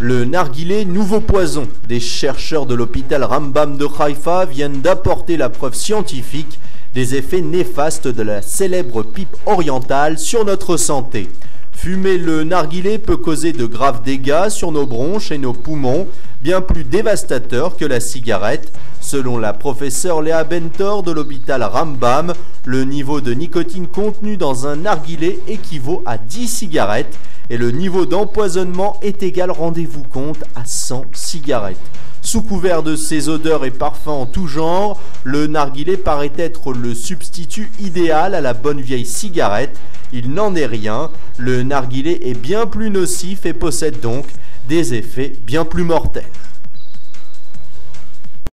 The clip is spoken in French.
Le narguilé, nouveau poison. Des chercheurs de l'hôpital Rambam de Haïfa viennent d'apporter la preuve scientifique des effets néfastes de la célèbre pipe orientale sur notre santé. Fumer le narguilé peut causer de graves dégâts sur nos bronches et nos poumons, bien plus dévastateurs que la cigarette. Selon la professeure Léa Bentor de l'hôpital Rambam, le niveau de nicotine contenu dans un narguilé équivaut à 10 cigarettes et le niveau d'empoisonnement est égal, rendez-vous compte, à 100 cigarettes. Sous couvert de ses odeurs et parfums en tout genre, le narguilé paraît être le substitut idéal à la bonne vieille cigarette. Il n'en est rien, le narguilé est bien plus nocif et possède donc des effets bien plus mortels.